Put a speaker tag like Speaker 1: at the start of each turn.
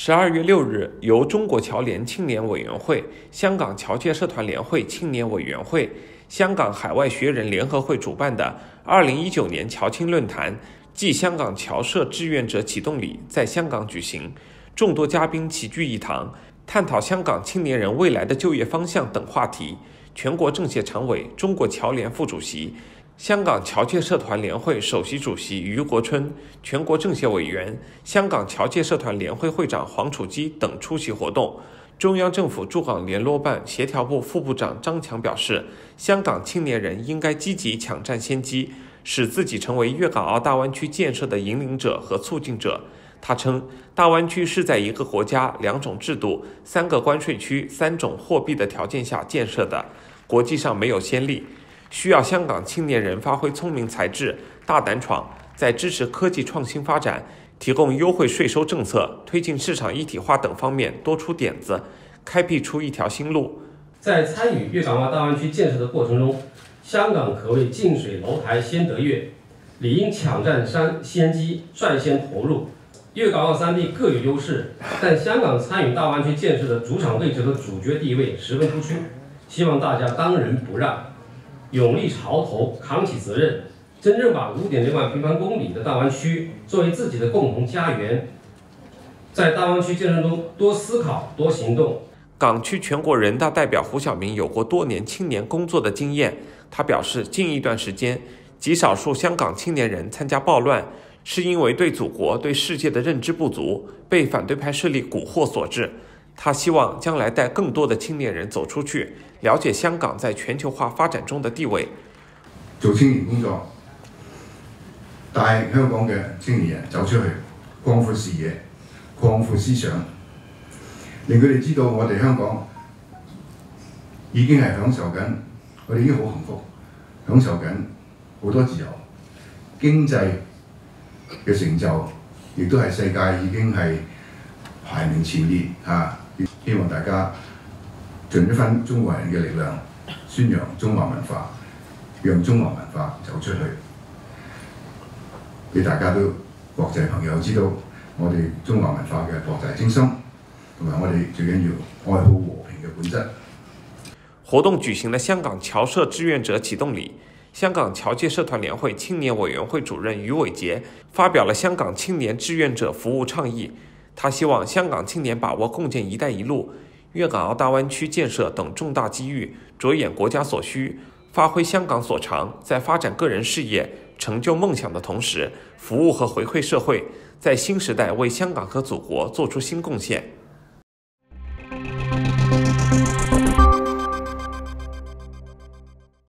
Speaker 1: 十二月六日，由中国侨联青年委员会、香港侨界社团联会青年委员会、香港海外学人联合会主办的二零一九年侨青论坛暨香港侨社志愿者启动礼在香港举行，众多嘉宾齐聚一堂，探讨香港青年人未来的就业方向等话题。全国政协常委、中国侨联副主席。香港侨界社团联会首席主席余国春、全国政协委员、香港侨界社团联会会长黄楚基等出席活动。中央政府驻港联络办协调部副部长张强表示，香港青年人应该积极抢占先机，使自己成为粤港澳大湾区建设的引领者和促进者。他称，大湾区是在一个国家、两种制度、三个关税区、三种货币的条件下建设的，国际上没有先例。需要香港青年人发挥聪明才智，大胆闯，在支持科技创新发展、提供优惠税收政策、推进市场一体化等方面多出点子，开辟出一条新路。
Speaker 2: 在参与粤港澳大湾区建设的过程中，香港可谓近水楼台先得月，理应抢占商先机，率先投入。粤港澳三地各有优势，但香港参与大湾区建设的主场位置和主角地位十分突出，希望大家当仁不让。勇立潮头，扛起责任，真正把五点六万平方公里的大湾区作为自己的共同家园，在大湾区建设中多思考、多行动。
Speaker 1: 港区全国人大代表胡晓明有过多年青年工作的经验，他表示，近一段时间，极少数香港青年人参加暴乱，是因为对祖国、对世界的认知不足，被反对派势力蛊惑所致。他希望将来带更多的青年人走出去，了解香港在全球化发展中的地位。
Speaker 3: 做青年工作，带香港嘅青年人走出去，擴闊視野、擴闊思想，令佢哋知道我哋香港已經係享受緊，我哋已經好幸福，享受緊好多自由，經濟嘅成就，亦都係世界已經係排名前列啊。希望大家盡一分中國人嘅力量，宣揚中華文化，讓中華文化走出去，俾大家都國際朋友知道我哋中華文化嘅博大精深，同埋我哋最緊要愛好和平嘅本質。
Speaker 1: 活動舉行的香港橋社志願者啟動禮，香港僑界社團聯會青年委員會主任余偉傑發表了香港青年志願者服務倡議。他希望香港青年把握共建“一带一路”、粤港澳大湾区建设等重大机遇，着眼国家所需，发挥香港所长，在发展个人事业、成就梦想的同时，服务和回馈社会，在新时代为香港和祖国做出新贡献。